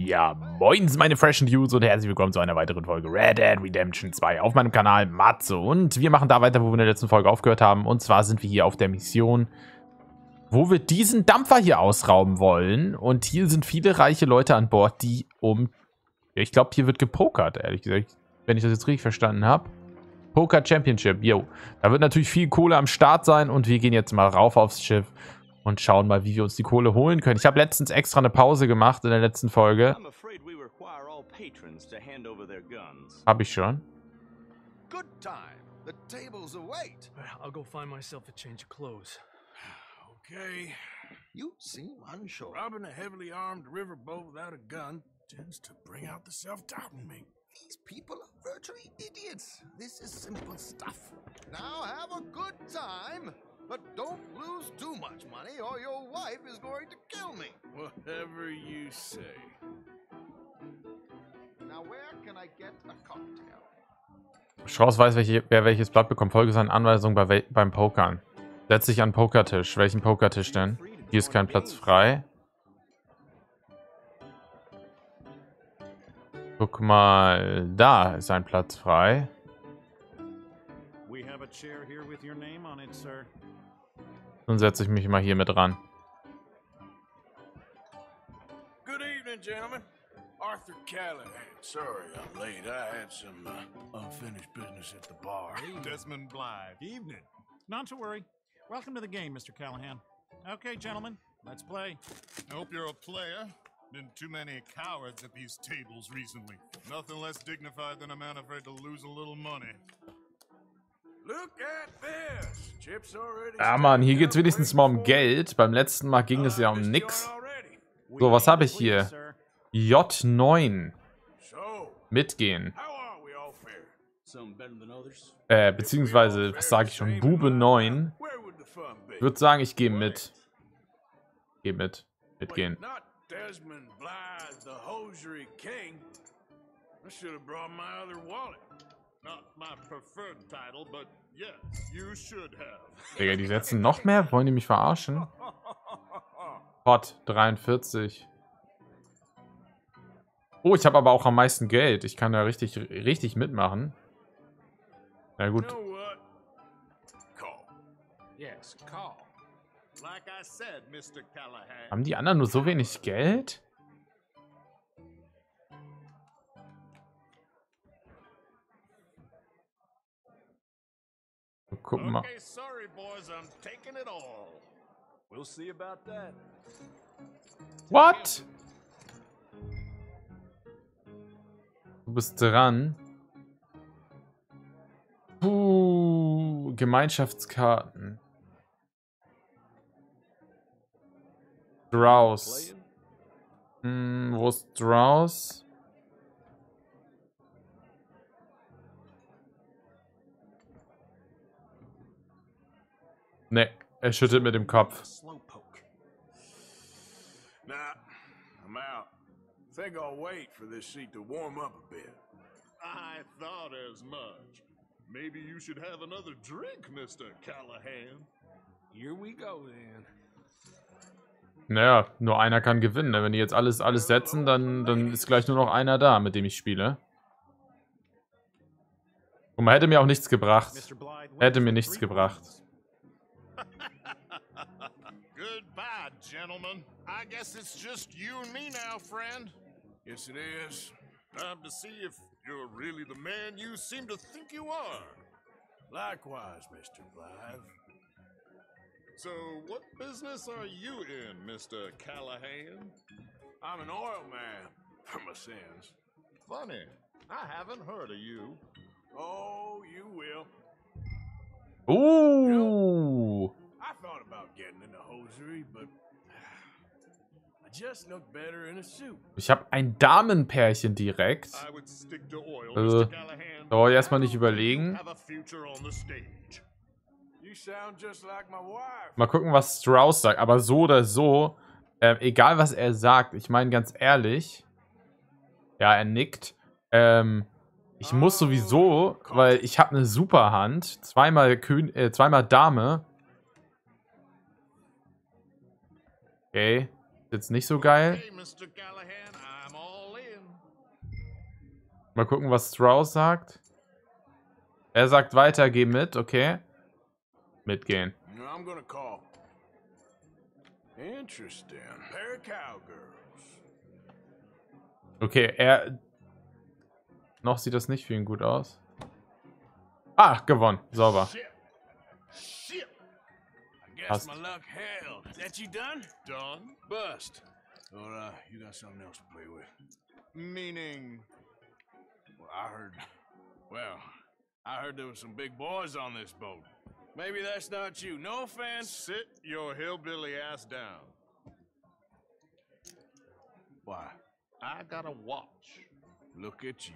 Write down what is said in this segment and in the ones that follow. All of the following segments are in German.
Ja, moin, meine freshen News und herzlich willkommen zu einer weiteren Folge Red Dead Redemption 2 auf meinem Kanal Matze. Und wir machen da weiter, wo wir in der letzten Folge aufgehört haben. Und zwar sind wir hier auf der Mission, wo wir diesen Dampfer hier ausrauben wollen. Und hier sind viele reiche Leute an Bord, die um... Ich glaube, hier wird gepokert, ehrlich gesagt, wenn ich das jetzt richtig verstanden habe. Poker Championship, yo. Da wird natürlich viel Kohle am Start sein und wir gehen jetzt mal rauf aufs Schiff und schauen mal, wie wir uns die Kohle holen können. Ich habe letztens extra eine Pause gemacht in der letzten Folge. Habe ich schon. Good time. The tables await. I'll go find myself a change of clothes. Okay. You seem unsure. Robbing a heavily armed riverboat without a gun tends to bring out the self-doubt in me. These people are virtually idiots. This is simple stuff. Now have a good time. But don't lose too much money or your wife is going to kill me. Whatever you say. Now where can I get a cocktail? Chance weiß, welche, wer welches Blatt bekommt. Folge seinen Anweisungen bei, beim Pokern. Setz dich an Pokertisch. Welchen Pokertisch denn? Hier ist kein Platz frei. Guck mal, da ist ein Platz frei. We have a chair here with your name on it, sir. Dann setze ich mich mal hier mit ran. Good evening, gentlemen. Arthur Callahan. Sorry I'm late. I had some uh, unfinished business at the bar. Desmond Blythe. Evening. Not to worry. Welcome to the game, Mr. Callahan. Okay, gentlemen, let's play. I hope you're a player. Been too many cowards at these tables recently. Nothing less dignified than a man afraid to lose a little money. Ja, Mann, hier geht es wenigstens mal um Geld. Beim letzten Mal ging es ja um nix. So, was habe ich hier? J9. Mitgehen. Äh, beziehungsweise, was sage ich schon? Bube 9. Ich würde sagen, ich gehe mit. Geh mit. Mitgehen. I should have brought my other wallet. Digga, die setzen noch mehr? Wollen die mich verarschen? Hot, 43. Oh, ich habe aber auch am meisten Geld. Ich kann da richtig, richtig mitmachen. Na gut. Haben die anderen nur so wenig Geld? Gucken mal. What? Du bist dran. Puh, Gemeinschaftskarten. Strauss. Hm, wo ist Strauss? Ne, er schüttelt mit dem Kopf. Nah, I'm out. Think I'll wait for this seat to warm up a bit. I thought as much. Maybe you should have another drink, Mr. Callahan. Here we go then. Naja, nur einer kann gewinnen. Ne? Wenn die jetzt alles, alles setzen, dann, dann ist gleich nur noch einer da, mit dem ich spiele. Und man hätte mir auch nichts gebracht. Hätte mir nichts gebracht. Gentlemen. I guess it's just you and me now, friend. Yes, it is. Time to see if you're really the man you seem to think you are. Likewise, Mr. Blythe. So, what business are you in, Mr. Callahan? I'm an oil man, for my sins. Funny, I haven't heard of you. Oh, you will. Ooh. I thought about getting into hosiery, but Ich habe ein Damenpärchen direkt. Also, dauert erstmal nicht überlegen. Mal gucken, was Strauss sagt. Aber so oder so, äh, egal was er sagt, ich meine ganz ehrlich. Ja, er nickt. Ähm, ich muss sowieso, weil ich habe eine Superhand. Zweimal, Kön äh, zweimal Dame. Okay. Jetzt nicht so geil. Mal gucken, was Strauss sagt. Er sagt weiter, geh mit, okay. Mitgehen. Okay, er... Noch sieht das nicht für ihn gut aus. Ah, gewonnen. Sauber. Passt. My luck held. Is that you done? Done? Bust. Or uh, you got something else to play with? Meaning, Well, I heard. Well, I heard there was some big boys on this boat. Maybe that's not you. No offense. sit your hillbilly ass down. Why? I got a watch. Look at you.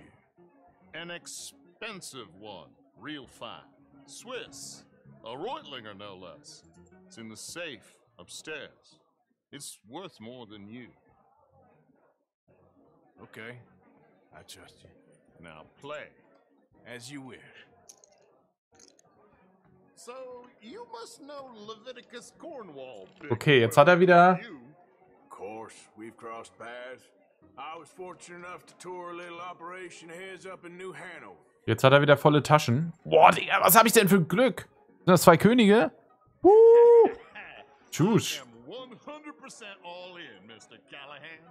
An expensive one. Real fine. Swiss. A Reutlinger, no less. It's in the safe upstairs. It's worth more than you. Okay. I trust you. Now play. As you wish. So, you must know Leviticus Cornwall. big Okay, jetzt brother. hat er wieder... You Of course, we've crossed paths. I was fortunate enough to tour a little operation of his up in New Hanover. Jetzt hat er wieder volle Taschen. Boah, Digga, was habe ich denn für ein Glück? Sind das zwei Könige? Uh, Tschüss. am 100% all in, Mr. Callahan.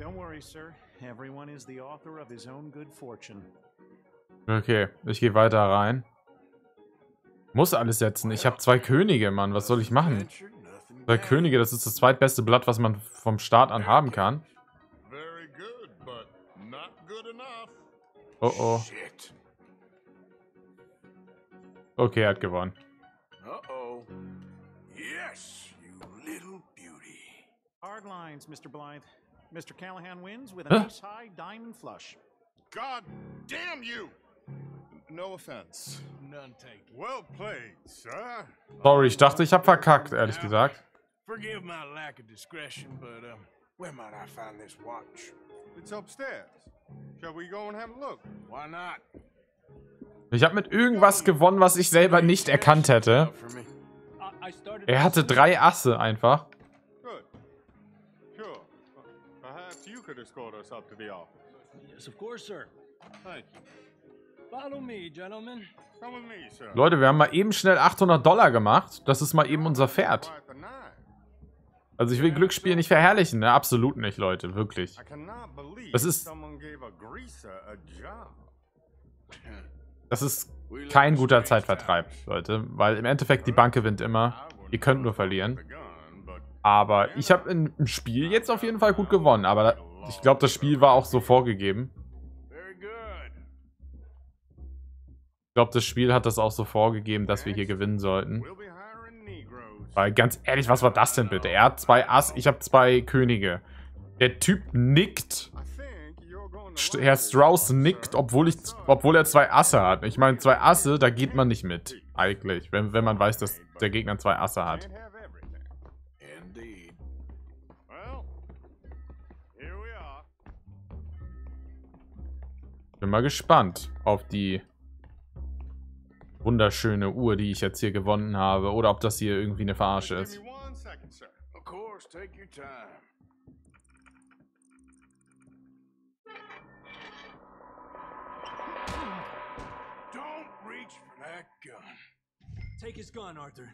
Don't worry, sir. Everyone is the author of his own good fortune. Okay, ich gehe weiter rein. Muss alles setzen. Ich habe zwei Könige, Mann. Was soll ich machen? Zwei. Könige, das ist das zweitbeste Blatt, was man vom Start an haben kann. Very good, but not good enough. Oh oh. Okay, er hat gewonnen. Hard lines, Mr. Blythe. Mr. Callahan wins with a Huh? nice high diamond flush. God damn you! No offense. None taken. Well played, sir. Sorry, ich dachte, ich habe verkackt, ehrlich gesagt. Forgive my lack of discretion, but um, where might I find this watch? It's upstairs. Shall we go and have a look? Why not? Ich habe mit irgendwas gewonnen, was ich selber nicht erkannt hätte. Er hatte drei Asse einfach. Could escort us up to the office. Yes, of course, sir. Thank you. Follow me, gentlemen. Come with me, sir. Leute, wir haben mal eben schnell 800 Dollar gemacht. Das ist mal eben unser Pferd. Also ich will Glücksspiel nicht verherrlichen, ne? Absolut nicht, Leute. Wirklich. Das ist-. Das ist kein guter Zeitvertreib, Leute. Weil im Endeffekt die Bank gewinnt immer. Ihr könnt nur verlieren. Aber ich habe im Spiel jetzt auf jeden Fall gut gewonnen. Aber da, ich glaube, das Spiel war auch so vorgegeben. Ich glaube, das Spiel hat das auch so vorgegeben, dass wir hier gewinnen sollten. Weil ganz ehrlich, was war das denn bitte? Er hat zwei Ass, ich habe zwei Könige. Der Typ nickt. Herr Strauss nickt, obwohl, ich, obwohl er zwei Asse hat. Ich meine, zwei Asse, da geht man nicht mit. Eigentlich. Wenn, wenn man weiß, dass der Gegner zwei Asse hat. Bin mal gespannt auf die wunderschöne Uhr, die ich jetzt hier gewonnen habe. Oder ob das hier irgendwie eine Verarsche ist. take your time. Don't reach for that gun. Take his gun, Arthur.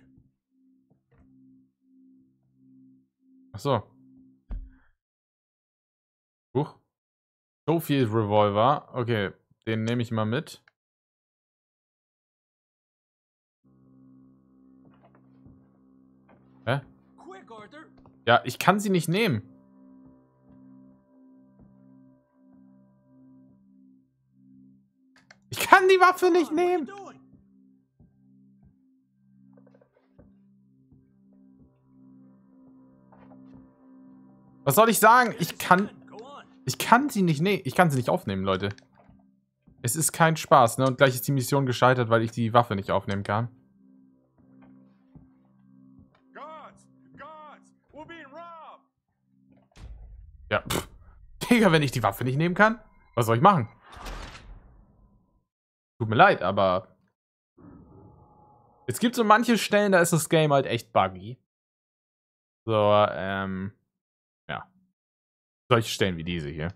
Achso. Huch. So viel Revolver. Okay, den nehme ich mal mit. Hä? Ja, ich kann sie nicht nehmen. Ich kann die Waffe nicht nehmen. Was soll ich sagen? Ich kann. Ich kann sie nicht nehmen. Ich kann sie nicht aufnehmen, Leute. Es ist kein Spaß, ne? Und gleich ist die Mission gescheitert, weil ich die Waffe nicht aufnehmen kann. Ja, pff. Digga, wenn ich die Waffe nicht nehmen kann, was soll ich machen? Tut mir leid, aber es gibt so manche Stellen, da ist das Game halt echt buggy. So, ähm, solche Stellen wie diese hier.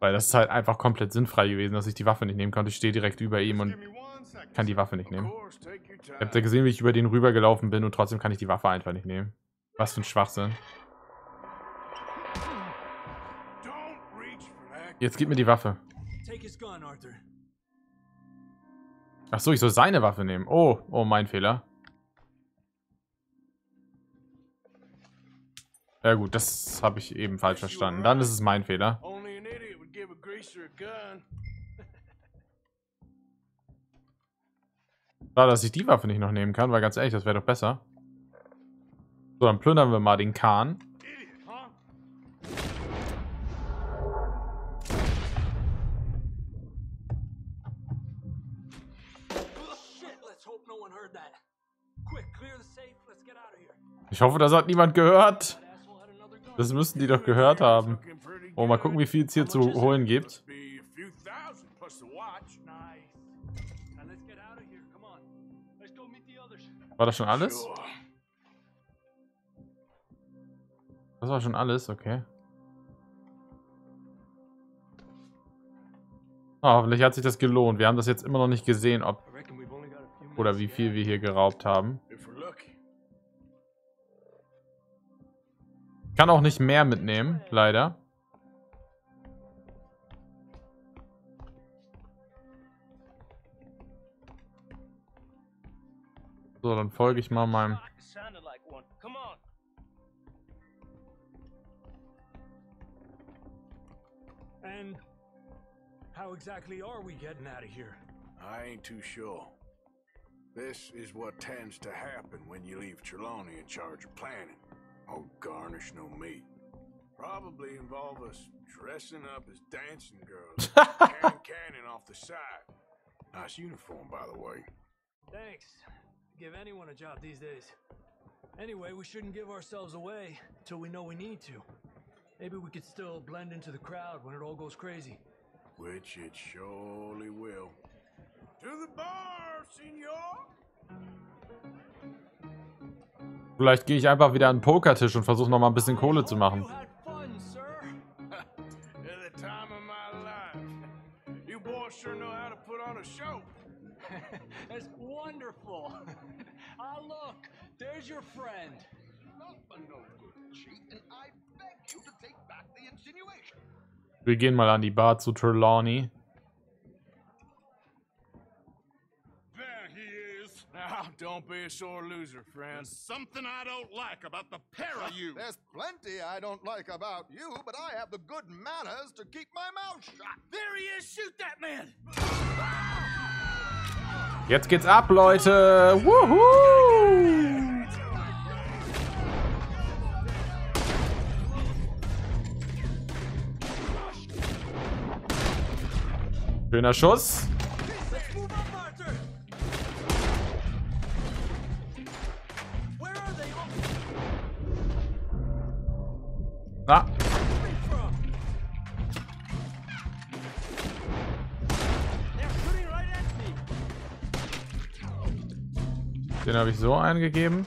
Weil das ist halt einfach komplett sinnfrei gewesen, dass ich die Waffe nicht nehmen konnte. Ich stehe direkt über ihm und kann die Waffe nicht nehmen. Ihr habt ja gesehen, wie ich über den rübergelaufen bin und trotzdem kann ich die Waffe einfach nicht nehmen. Was für ein Schwachsinn. Jetzt gib mir die Waffe. Ach so, ich soll seine Waffe nehmen. Oh, oh, mein Fehler. Ja gut, das habe ich eben falsch verstanden. Dann ist es mein Fehler. Only an idiot would give a greaser a gun. Schade, dass ich die Waffe nicht noch nehmen kann, weil ganz ehrlich, das wäre doch besser. So, dann plündern wir mal den Kahn. Ich hoffe, das hat niemand gehört. Das müssten die doch gehört haben. Oh, mal gucken, wie viel es hier zu holen gibt. War das schon alles? Das war schon alles, okay. Ah, hoffentlich hat sich das gelohnt. Wir haben das jetzt immer noch nicht gesehen, ob oder wie viel wir hier geraubt haben. Kann auch nicht mehr mitnehmen, leider. So, dann folge ich mal meinem... And how exactly are we getting out of here? I ain't too sure. This is what tends to happen when you leave Trelawney in charge of planning. Oh, garnish no meat. Probably involve us dressing up as dancing girls, carrying cannon off the side. Nice uniform, by the way. Thanks. Give anyone a job these days. Anyway, we shouldn't give ourselves away till we know we need to. Maybe we could still blend into the crowd when it all goes crazy. Which it surely will. To the bar, senor! Vielleicht gehe ich einfach wieder an den Pokertisch und versuche nochmal ein bisschen Kohle zu machen. Wir gehen mal an die Bar zu Trelawney. Don't be a sore loser, friend. There's something I don't like about the pair of you. There's plenty I don't like about you, but I have the good manners to keep my mouth shut. There he is! Shoot that man! Jetzt geht's ab, Leute! Wuhu! Schöner Schuss. Den habe ich so eingegeben.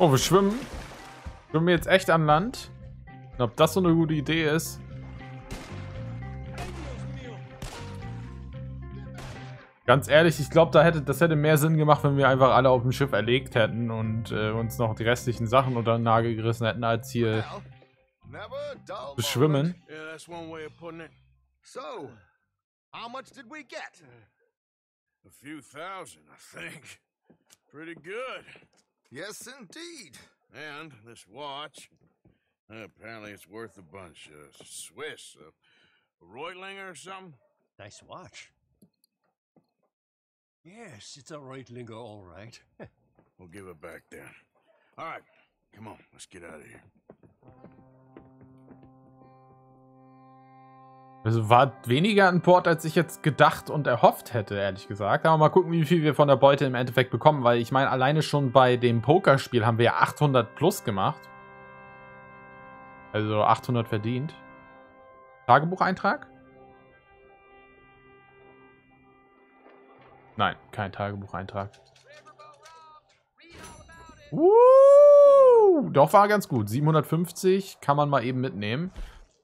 Oh, wir schwimmen. Schwimmen wir jetzt echt an Land? Und ob das so eine gute Idee ist? Ganz ehrlich, ich glaube, da hätte, das hätte mehr Sinn gemacht, wenn wir einfach alle auf dem Schiff erlegt hätten und äh, uns noch die restlichen Sachen unter den Nagel gerissen hätten, als hier zu schwimmen. moment. Yeah, that's one way of putting it. So, how much did we get? A few thousand, I think. Pretty good. Yes, indeed. And this watch, uh, apparently it's worth a bunch. Uh, Swiss, uh, a Reutlinger or something? Nice watch. Yes, it's a Reutlinger, all right. We'll give it back then. All right, come on, let's get out of here. Also war weniger an Bord, als ich jetzt gedacht und erhofft hätte, ehrlich gesagt. Aber mal gucken, wie viel wir von der Beute im Endeffekt bekommen, weil ich meine, alleine schon bei dem Pokerspiel haben wir ja 800 plus gemacht. Also 800 verdient. Tagebucheintrag? Nein, kein Tagebucheintrag. Uh, doch war ganz gut. 750 kann man mal eben mitnehmen.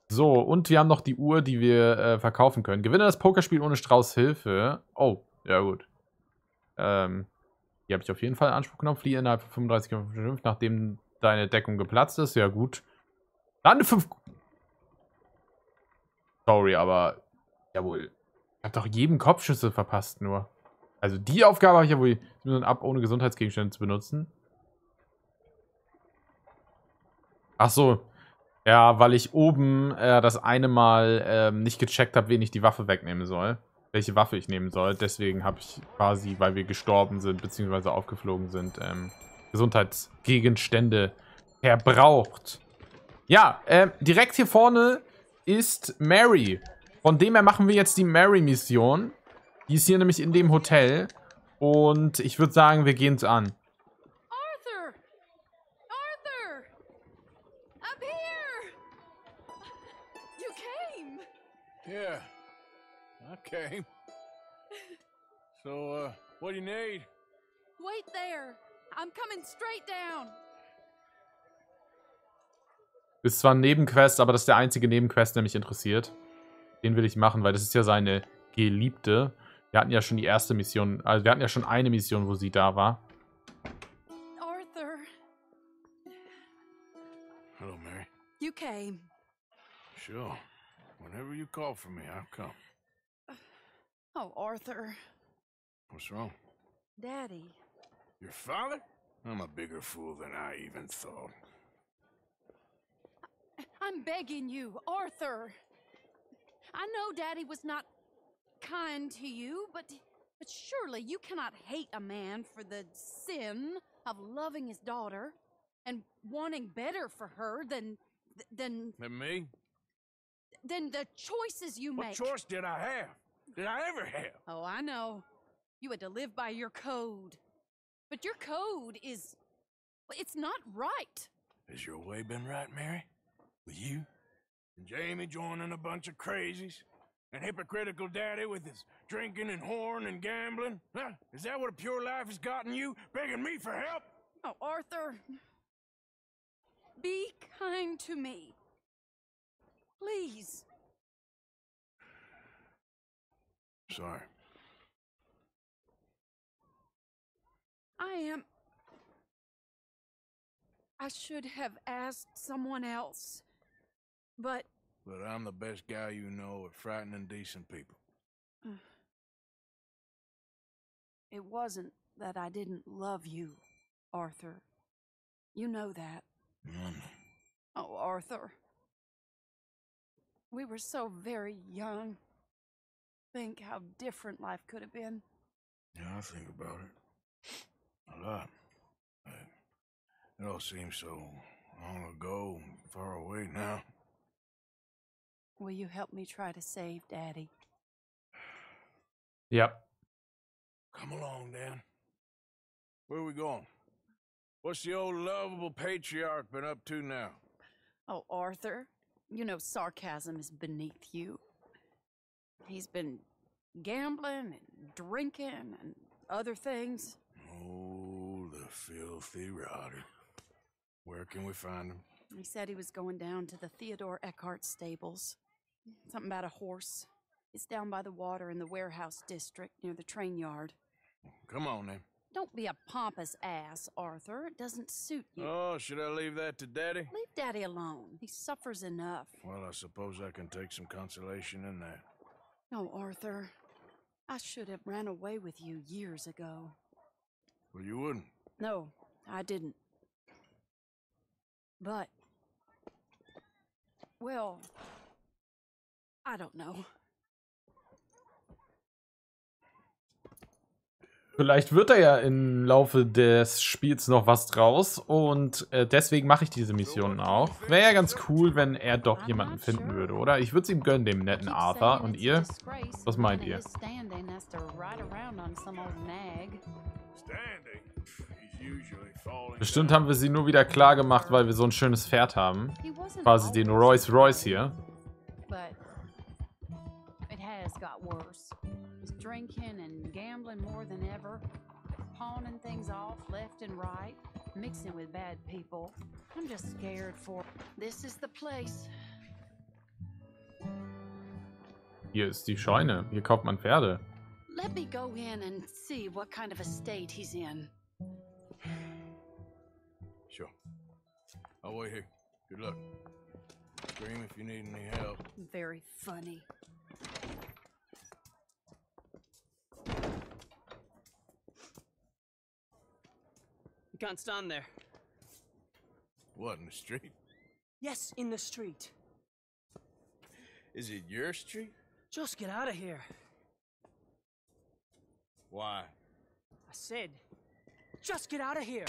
So, und wir haben noch die Uhr, die wir äh, verkaufen können. Gewinne das Pokerspiel ohne Strauß Hilfe. Oh, ja gut. Ähm, die habe ich auf jeden Fall Anspruch genommen. Fliehe innerhalb von 35,5, nachdem deine Deckung geplatzt ist. Ja gut. Lande 5. Sorry, aber jawohl. Ich habe doch jedem Kopfschüsse verpasst nur. Also die Aufgabe habe ich ja wohl ab, ohne Gesundheitsgegenstände zu benutzen. Ach so. Ja, weil ich oben äh, das eine Mal ähm, nicht gecheckt habe, wen ich die Waffe wegnehmen soll. Welche Waffe ich nehmen soll. Deswegen habe ich quasi, weil wir gestorben sind, beziehungsweise aufgeflogen sind, ähm, Gesundheitsgegenstände verbraucht. Ja, äh, direkt hier vorne ist Mary. Von dem her machen wir jetzt die Mary-Mission. Die ist hier nämlich in dem Hotel. Und ich würde sagen, wir gehen es an. Came. So, uh, what do you need? Wait there! I'm coming straight down! Ist zwar ein Nebenquest, aber das ist der einzige Nebenquest, der mich interessiert. Den will ich machen, weil das ist ja seine Geliebte. Wir hatten ja schon die erste Mission, also wir hatten ja schon eine Mission, wo sie da war. Arthur, Hello, Mary. you came. Sure. Whenever you call for me, I'll come. Oh, Arthur. What's wrong? Daddy. Your father? I'm a bigger fool than I even thought. I'm begging you, Arthur. I know Daddy was not kind to you, but but surely you cannot hate a man for the sin of loving his daughter and wanting better for her than than And me? than the choices you What make. choice did I have? Did I ever have? Oh, I know. You had to live by your code. But your code is it's not right. Has your way been right, Mary? With you? And Jamie joining a bunch of crazies? And hypocritical daddy with his drinking and horn and gambling? Huh? Is that what a pure life has gotten you? Begging me for help? Oh, Arthur. Be kind to me. Please. Sorry. I am. I should have asked someone else. But But I'm the best guy you know at frightening decent people. it wasn't that I didn't love you, Arthur. You know that. Mm. Oh, Arthur. We were so very young. Think how different life could have been. Yeah, I think about it. A lot. It all seems so long ago and far away now. Will you help me try to save Daddy? Yep. Come along, Dan. Where are we going? What's the old lovable patriarch been up to now? Oh, Arthur, you know sarcasm is beneath you. He's been gambling and drinking and other things. Oh, the filthy rotter. Where can we find him? He said he was going down to the Theodore Eckhart stables. Something about a horse. It's down by the water in the warehouse district near the train yard. Come on, then. Don't be a pompous ass, Arthur. It doesn't suit you. Oh, should I leave that to Daddy? Leave Daddy alone. He suffers enough. Well, I suppose I can take some consolation in that. No, Arthur. I should have ran away with you years ago. Well, you wouldn't. No, I didn't. But. Well. I don't know. Vielleicht wird da ja im Laufe des Spiels noch was draus und äh, deswegen mache ich diese Missionen auch. Wäre ja ganz cool, wenn er doch jemanden finden würde, oder? Ich würde es ihm gönnen, dem netten Arthur. Und ihr? Was meint ihr? Bestimmt haben wir sie nur wieder klar gemacht, weil wir so ein schönes Pferd haben. Quasi den Royce way, hier. Worse. He's drinking and gambling more than ever, pawning things off left and right, mixing with bad people. I'm just scared for. This is the place. Hier ist die Scheune. Hier kauft man Pferde. Let me go in and see what kind of a state he's in. Sure. I'll wait here. Good luck. Scream if you need any help. Very funny. Can't stand there. What, in the street? Yes, in the street. Is it your street? Just get out of here. Why? I said, just get out of here.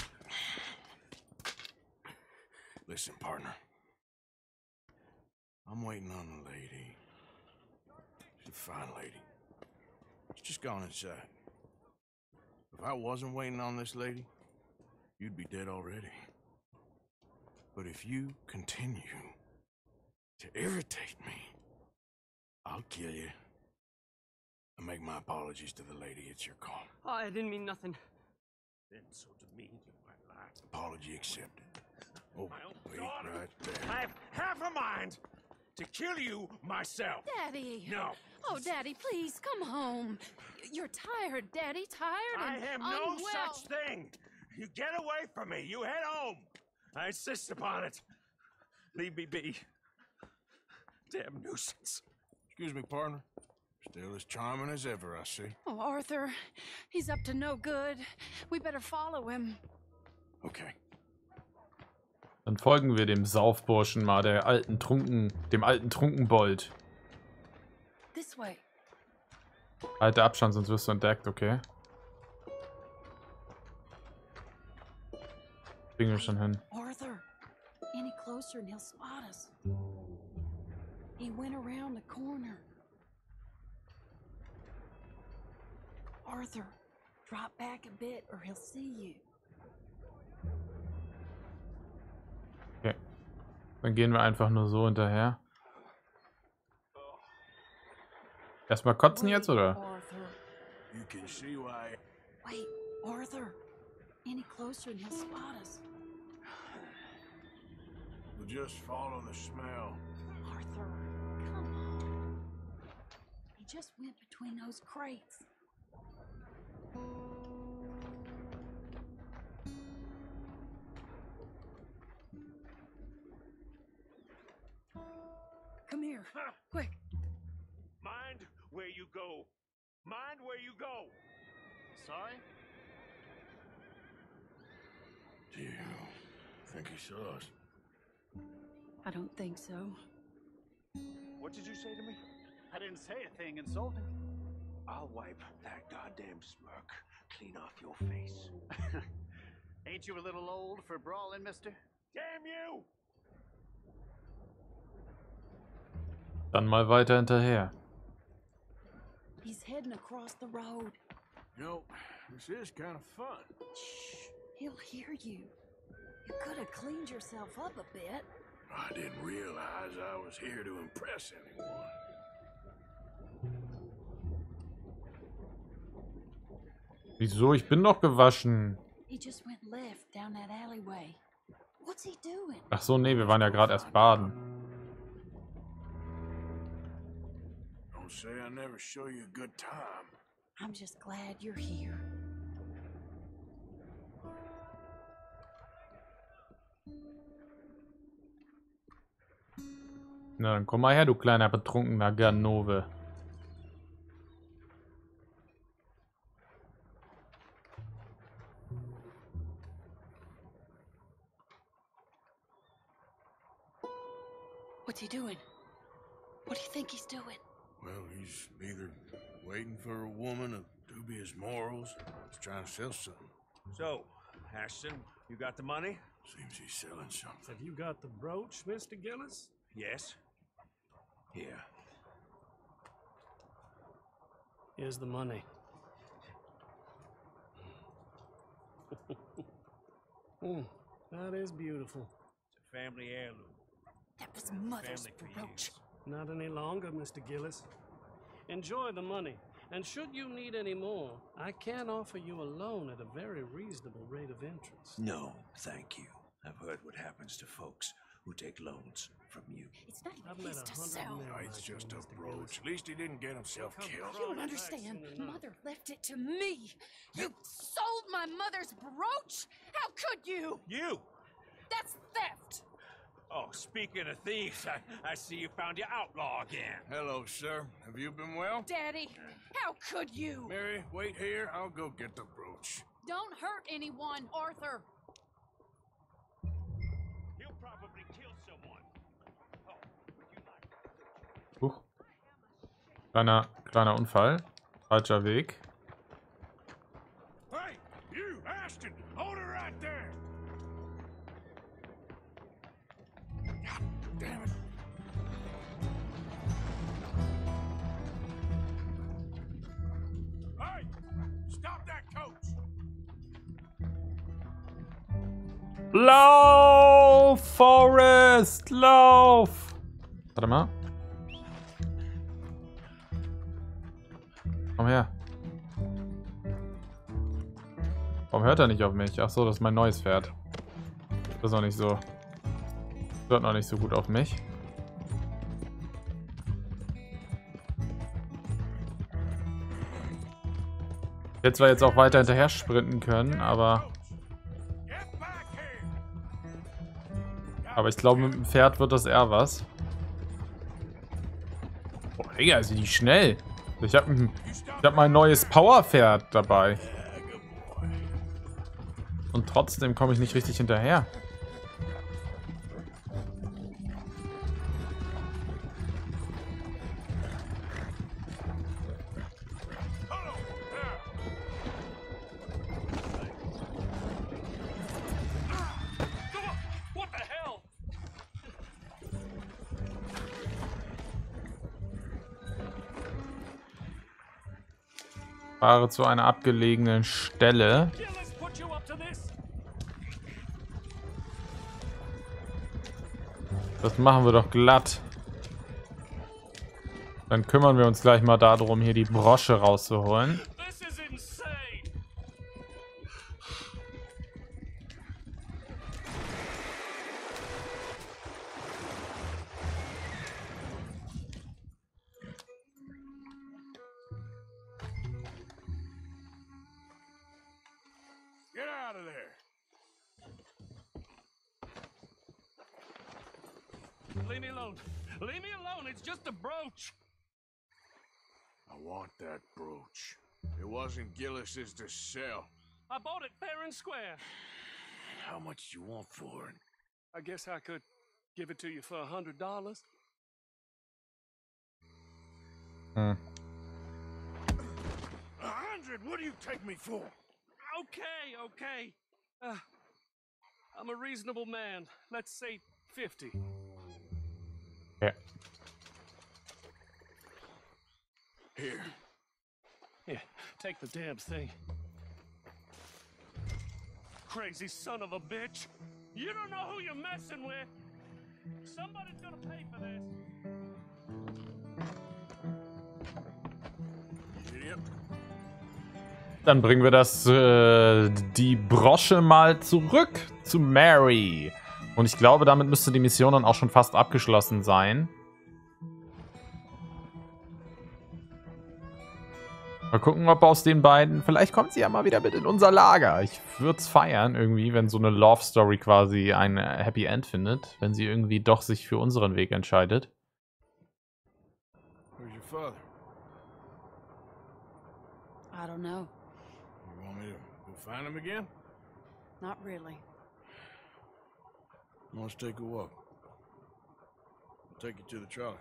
Listen, partner. I'm waiting on the lady. She's a fine lady. She's just gone inside. If I wasn't waiting on this lady, you'd be dead already. But if you continue to irritate me, I'll kill you. I make my apologies to the lady. It's your call. Oh, I didn't mean nothing. Then so demean you might like. Apology accepted. Oh, My wait daughter. right there. I've half a mind to kill you myself. Daddy! No. Oh, Daddy, please come home. You're tired, Daddy. Tired I and have no unwell. such thing. You get away from me. You head home. I insist upon it. Leave me be. Damn nuisance. Excuse me, partner. Still as charming as ever, I see. Oh, Arthur, he's up to no good. We better follow him. Okay. Dann folgen wir dem Saufburschen mal, der alten Trunken, dem alten Trunkenbold. This way. Halte Abstand, sonst wirst du entdeckt, okay? Kriegen wir schon hin. Arthur, any closer and he'll spot us. He went around the corner. Arthur, drop back a bit or he'll see you. Okay. Dann gehen wir einfach nur so hinterher. Erstmal kotzen jetzt, oder? Arthur. You can see why. Wait, Arthur. Any closer and he'll spot us. We'll just follow the smell. Arthur, come on. He just went between those crates. Come here, quick. Mind where you go. Mind where you go. Sorry? Do you think he saw us? I don't think so. What did you say to me? I didn't say a thing insulting. I'll wipe that goddamn smirk clean off your face. Ain't you a little old for brawling, mister? Damn you! Dann mal weiter hinterher. He's heading across the road. You know, this is kind of fun. Shh, he'll hear you. You could have cleaned yourself up a bit. I didn't realize I was here to impress anyone. Wieso? Ich bin doch gewaschen. He just went left down that alleyway. What's he doing? Ach so, nee, wir waren ja gerade erst baden. Don't Don't say I never show you a good time. I'm just glad you're here. Na, dann komm mal her, du kleiner betrunkener Ganove. What's he doing? What do you think he's doing? Well, he's either waiting for a woman of dubious morals or he's trying to sell something. So, Ashton, you got the money? Seems he's selling something. Have you got the brooch, Mr. Gillis? Yes. Yeah. Here's the money. Hmm, that is beautiful. It's a family heirloom. That was Mother's brooch. Not any longer, Mr. Gillis. Enjoy the money. And should you need any more, I can offer you a loan at a very reasonable rate of interest. No, thank you. I've heard what happens to folks who take loans from you. It's not I've even met his to sell. No, oh, it's just a brooch. At least he didn't get himself killed. You don't understand. Mother left it to me. You sold my mother's brooch? How could you? You! That's theft. Oh, speaking of thieves, I, I see you found your outlaw again. Hello, sir. Have you been well? Daddy, how could you? Mary, wait here. I'll go get the brooch. Don't hurt anyone, Arthur. Kleiner, kleiner Unfall. Falscher Weg. Hey, you, Ashton! Hold it right there! God damn it. Hey! Stop that coach! Lauf, Forest, lauf! Warte mal. Komm her. Warum hört er nicht auf mich? Ach so, das ist mein neues Pferd. Das ist noch nicht so. Hört noch nicht so gut auf mich. Ich hätte zwar jetzt auch weiter hinterher sprinten können, aber. Aber ich glaube, mit dem Pferd wird das eher was. Boah, Digga, ist die schnell. Ich habe ich hab mein neues Powerpferd dabei. Und trotzdem komme ich nicht richtig hinterher. Fahre zu einer abgelegenen Stelle. Das machen wir doch glatt. Dann kümmern wir uns gleich mal darum, hier die Brosche rauszuholen. Wasn't Gillis's to sell. I bought it fair and square. How much do you want for it? I guess I could give it to you for a hundred dollars. Hm. A hundred? What do you take me for? Okay, okay. Uh, I'm a reasonable man. Let's say fifty. Yeah. Here. Here, take the damn thing. Crazy son of a bitch. You don't know who you're messing with. Somebody's gonna pay for this. Idiot. Dann bringen wir das, äh, die Brosche mal zurück zu Mary. Und ich glaube, damit müsste die Mission dann auch schon fast abgeschlossen sein. Mal gucken, ob aus den beiden. Vielleicht kommt sie ja mal wieder mit in unser Lager. Ich würde es feiern, irgendwie, wenn so eine Love Story quasi ein äh, Happy End findet. Wenn sie irgendwie doch sich für unseren Weg entscheidet. Where's your father? I don't know. You want me to go find him again? Not really. Let's take a walk. I'll take you to the trolley.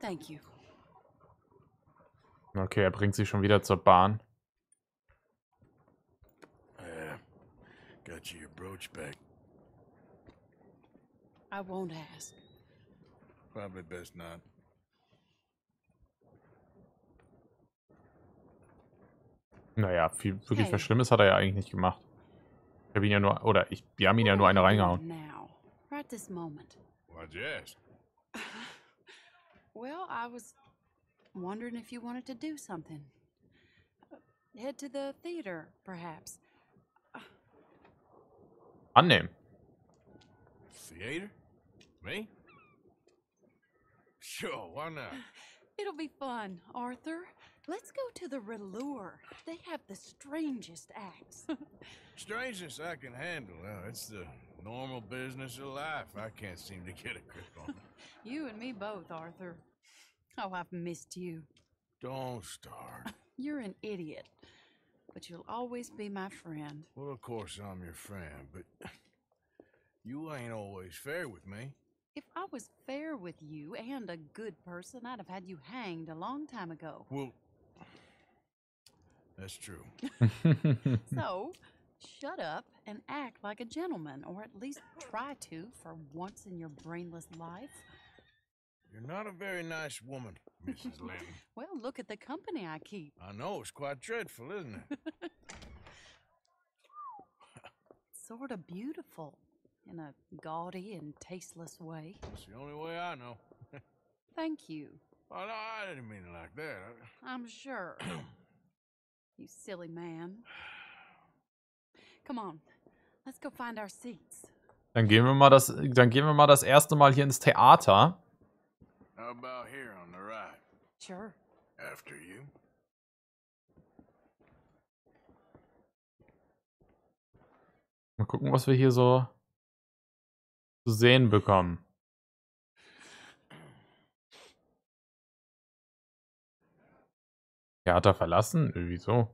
Thank you. Okay, er bringt sie schon wieder zur Bahn. Got you your brooch back. I won't ask. Probably best not. Naja, viel, wirklich Hey. was Schlimmes hat er ja eigentlich nicht gemacht. Ich habe ihn ja nur, oder ich, wir haben ihn ja nur eine reingehauen. Now, right this moment. Why'd you ask? Well, I was wondering if you wanted to do something. Head to the theater, perhaps. Annehmen. Theater? Me? Sure, why not? It'll be fun, Arthur. Let's go to the Relure. They have the strangest acts. Strangeness I can handle. Uh, it's the normal business of life. I can't seem to get a grip on. it. you and me both, Arthur. Oh, I've missed you. Don't start. You're an idiot, but you'll always be my friend. Well, of course I'm your friend, but you ain't always fair with me. If I was fair with you and a good person, I'd have had you hanged a long time ago. Well, that's true. So, shut up and act like a gentleman, or at least try to for once in your brainless life. You're not a very nice woman, Mrs. Lane. Well, look at the company I keep. I know it's quite dreadful, isn't it? Sort of beautiful in a gaudy and tasteless way. It's the only way I know. Thank you. Oh, no, I didn't mean it like that. I'm sure. you silly man. Come on, let's go find our seats. Dann gehen wir mal das, dann gehen wir mal das erste Mal hier ins Theater. How about here on the right? Sure. After you. Mal gucken, was wir hier so zu sehen bekommen. Theater verlassen? Wieso?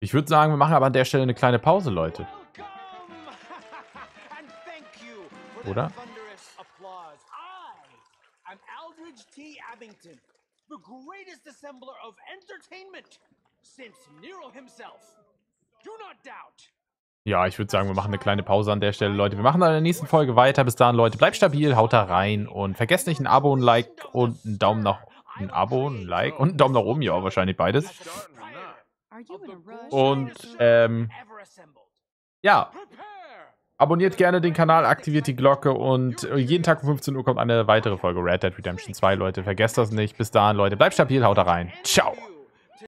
Ich würde sagen, wir machen aber an der Stelle eine kleine Pause, Leute. Oder? that thunderous applause. I am Aldridge T. Abington, the greatest assembler of entertainment since Nero himself. Do not doubt. Ja, ich würde sagen, wir machen eine kleine Pause an der Stelle, Leute. Wir machen dann in der nächsten Folge weiter. Bis dahin, Leute, bleibt stabil, haut da rein und vergesst nicht ein Abo, ein Like und einen Daumen nach ein Abo, ein Like und einen Daumen nach oben, ja, wahrscheinlich beides. Und ähm, ja, abonniert gerne den Kanal, aktiviert die Glocke und äh, jeden Tag um 15 Uhr kommt eine weitere Folge Red Dead Redemption 2, Leute. Vergesst das nicht. Bis dahin, Leute, bleibt stabil, haut da rein. Ciao.